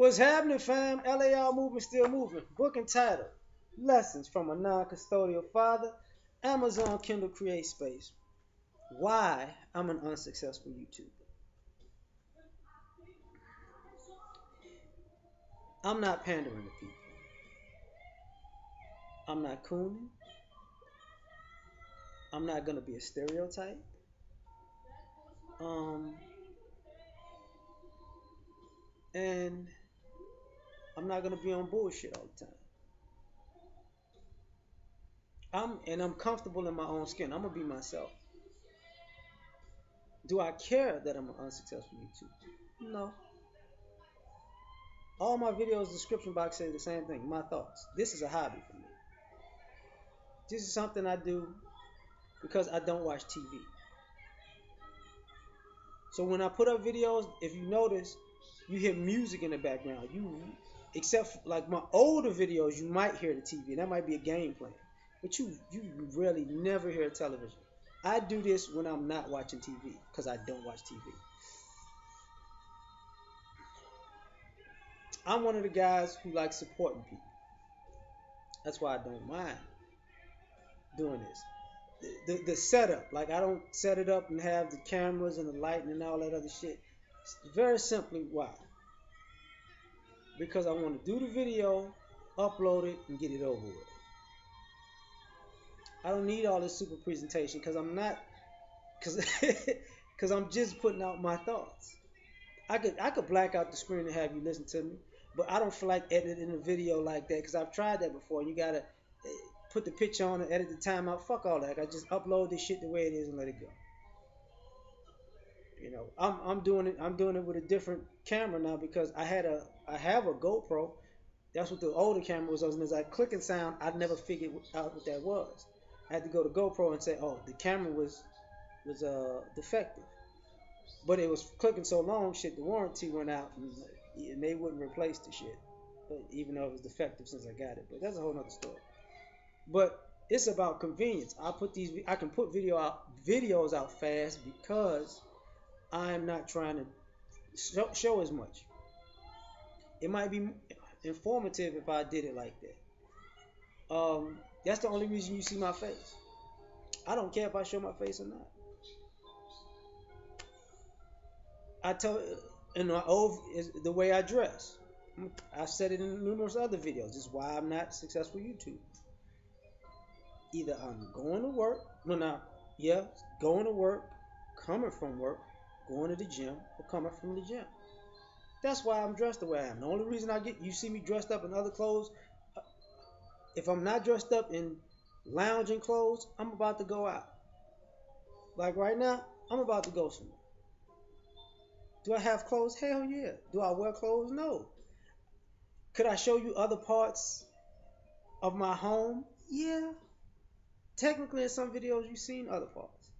What's happening, fam? LAR movement still moving. Book and title: Lessons from a Non-Custodial Father. Amazon Kindle Create Space. Why I'm an unsuccessful YouTuber. I'm not pandering to people. I'm not cooning. I'm not gonna be a stereotype. Um, and I'm not gonna be on bullshit all the time. I'm and I'm comfortable in my own skin. I'm gonna be myself. Do I care that I'm an unsuccessful YouTuber? No. All my videos description box say the same thing. My thoughts. This is a hobby for me. This is something I do because I don't watch TV. So when I put up videos, if you notice, you hear music in the background. You, except for, like my older videos, you might hear the TV. And that might be a game plan, but you you really never hear television. I do this when I'm not watching TV because I don't watch TV. I'm one of the guys who likes supporting people. That's why I don't mind doing this the, the setup. Like I don't set it up and have the cameras and the lighting and all that other shit. Very simply why. Because I want to do the video, upload it, and get it over with. I don't need all this super presentation because I'm not, because because I'm just putting out my thoughts. I could I could black out the screen and have you listen to me, but I don't feel like editing a video like that because I've tried that before. You gotta eh, put the picture on and edit the time out. Fuck all that. I just upload this shit the way it is and let it go. You know, I'm I'm doing it. I'm doing it with a different camera now because I had a I have a GoPro. That's what the older camera was. And as I click and sound, I never figured out what that was. I had to go to GoPro and say, oh, the camera was was uh defective. But it was clicking so long, shit. The warranty went out, and, and they wouldn't replace the shit. But even though it was defective since I got it, but that's a whole nother story. But it's about convenience. I put these I can put video out videos out fast because I'm not trying to show, show as much. It might be informative if I did it like that. Um, that's the only reason you see my face. I don't care if I show my face or not. I tell in my old the way I dress. I've said it in numerous other videos. This is why I'm not successful YouTube either I'm going to work, no, not yeah, going to work, coming from work, going to the gym, or coming from the gym. That's why I'm dressed the way I am. The only reason I get you see me dressed up in other clothes, if I'm not dressed up in lounging clothes, I'm about to go out. Like right now, I'm about to go somewhere. Do I have clothes? Hell yeah. Do I wear clothes? No. Could I show you other parts of my home? Yeah. Technically, in some videos, you've seen other parts.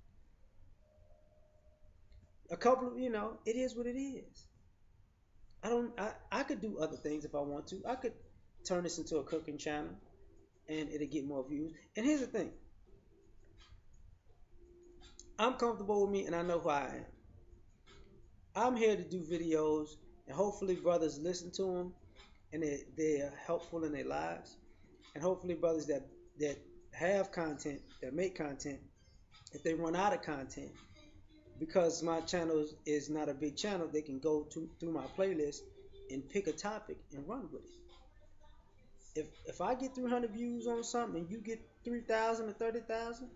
A couple of, you know, it is what it is. I don't, I, I could do other things if I want to. I could turn this into a cooking channel and it'll get more views. And here's the thing. I'm comfortable with me and I know who I am. I'm here to do videos and hopefully brothers listen to them and they, they're helpful in their lives. And hopefully brothers that, that have content, that make content, if they run out of content, because my channel is not a big channel, they can go to, through my playlist and pick a topic and run with it. If if I get 300 views on something and you get 3,000 or 30,000,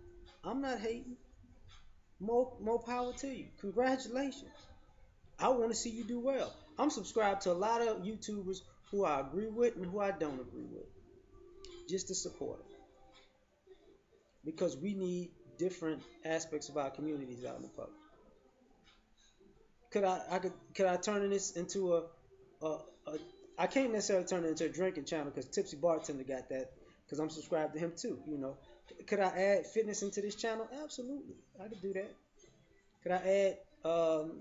I'm not hating. More more power to you. Congratulations. I want to see you do well. I'm subscribed to a lot of YouTubers who I agree with and who I don't agree with, just to support them because we need different aspects of our communities out in the public. Could I, I could, could I turn this into a, a, a I can't necessarily turn it into a drinking channel because Tipsy Bartender got that because I'm subscribed to him too. You know, could I add fitness into this channel? Absolutely, I could do that. Could I add um,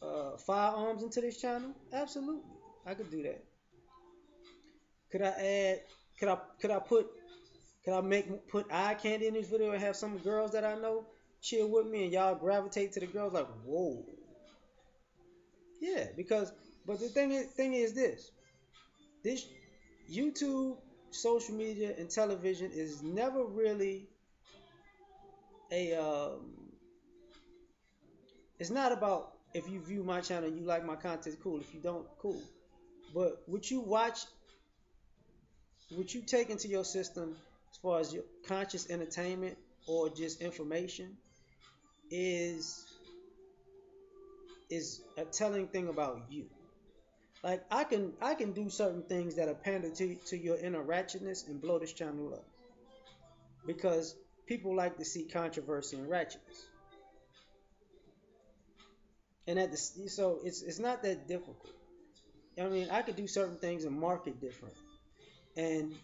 uh, firearms into this channel? Absolutely, I could do that. Could I add? Could I could I put Could I make put eye candy in this video and have some girls that I know chill with me and y'all gravitate to the girls like, whoa. Yeah, because But the thing is, thing is this: this YouTube, social media, and television is never really a. Um, it's not about if you view my channel you like my content, cool. If you don't, cool. But what you watch, what you take into your system as far as your conscious entertainment or just information is is a telling thing about you. Like I can I can do certain things that are pander to to your inner ratchetness and blow this channel up. Because people like to see controversy and ratchetness. And at the so it's it's not that difficult. I mean, I could do certain things and market different. And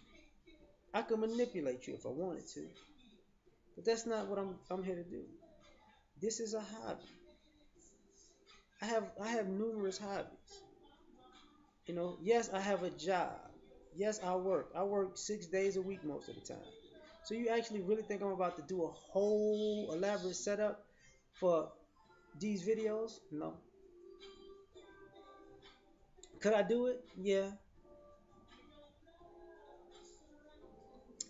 I could manipulate you if I wanted to. But that's not what I'm I'm here to do. This is a hobby. I have I have numerous hobbies. You know, yes, I have a job. Yes, I work. I work six days a week most of the time. So you actually really think I'm about to do a whole elaborate setup for these videos? No. Could I do it? Yeah.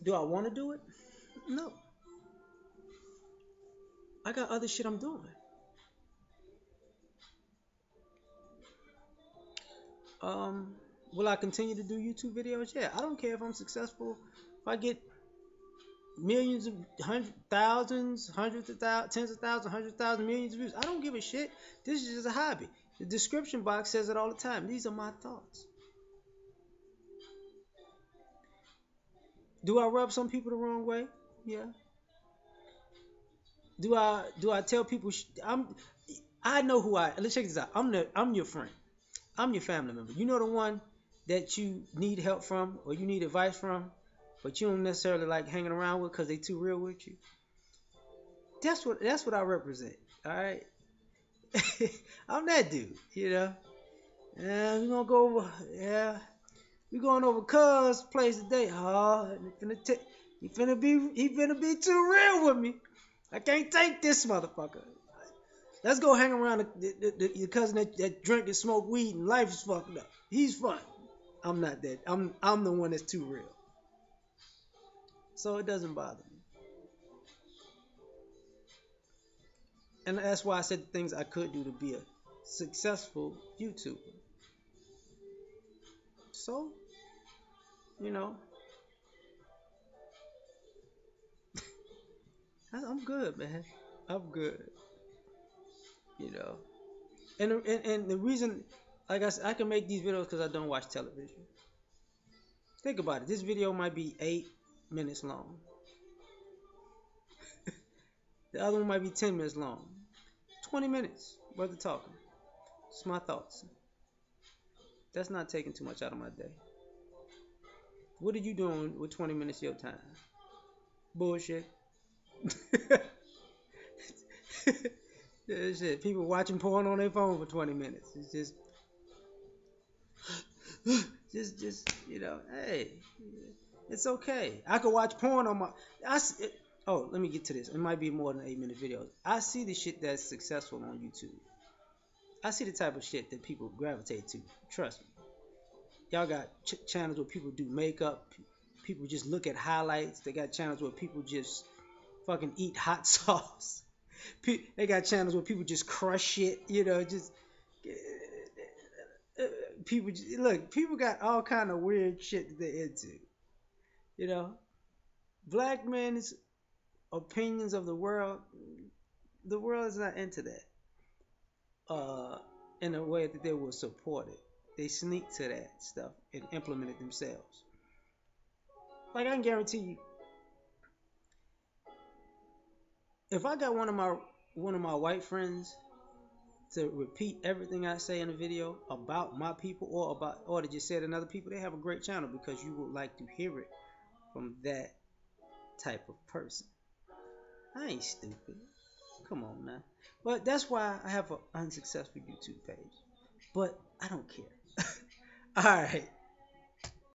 Do I want to do it? No. I got other shit I'm doing. Um, will I continue to do YouTube videos? Yeah, I don't care if I'm successful. If I get millions of hundred thousands, hundreds of thousands, tens of thousands, hundred thousand, millions of views. I don't give a shit. This is just a hobby. The description box says it all the time. These are my thoughts. Do I rub some people the wrong way? Yeah. Do I do I tell people I'm I know who I let's check this out. I'm the I'm your friend. I'm your family member. You know the one that you need help from or you need advice from, but you don't necessarily like hanging around with because they too real with you. That's what that's what I represent. All right. I'm that dude, you know. And we gonna go over, yeah. We going over Cuz place today. Oh, he finna, t- he finna be, he finna be too real with me. I can't take this motherfucker. Let's go hang around the, the, the, your cousin that, that drink and smoke weed and life is fucked up. He's fun. I'm not that. I'm I'm the one that's too real. So it doesn't bother me. And that's why I said the things I could do to be a successful YouTuber. So, you know, I'm good, man. I'm good you know. And and, and the reason, like I said, I can make these videos because I don't watch television. Think about it. This video might be eight minutes long. the other one might be ten minutes long. Twenty minutes worth of talking. It's my thoughts. That's not taking too much out of my day. What are you doing with 20 minutes of your time? Bullshit. shit. People watching porn on their phone for 20 minutes. It's just, just, just, you know, hey, it's okay. I could watch porn on my, I, it, oh, let me get to this. It might be more than eight minute videos. I see the shit that's successful on YouTube. I see the type of shit that people gravitate to. Trust me. Y'all got ch- channels where people do makeup. People just look at highlights. They got channels where people just fucking eat hot sauce they got channels where people just crush shit, you know, just people look, people got all kind of weird shit that they're into. You know, black men's opinions of the world, the world is not into that. Uh, in a way that they will support it. They sneak to that stuff and implement it themselves. Like I can guarantee you, if I got one of my one of my white friends to repeat everything I say in a video about my people or about or to just say to other people, they have a great channel because you would like to hear it from that type of person. I ain't stupid. Come on now. But that's why I have an unsuccessful YouTube page. But I don't care. Alright.